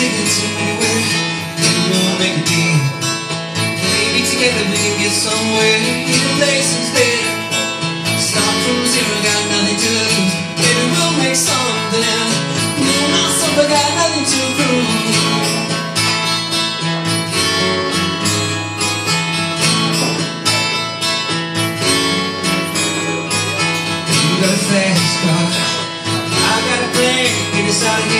take it to anywhere Maybe we'll make a deal Maybe together we can get somewhere Even places better Start from zero, got nothing to lose Maybe we'll make something No, not something, got nothing to prove You got a fast car I got a plan, get us out of here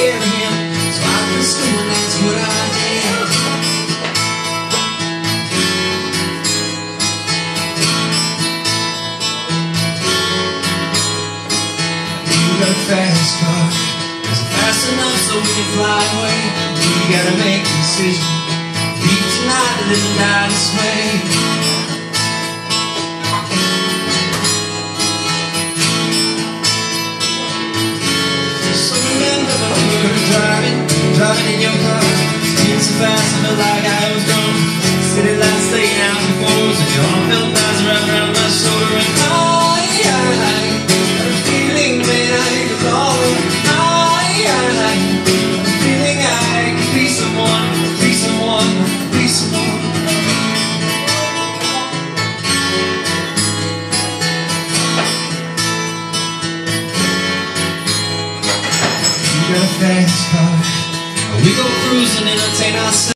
So I that's what I did. Fast. Is it fast enough so we can fly away? You gotta make a decision. Leave tonight and die this way. your fast car. We go cruising, entertain ourselves.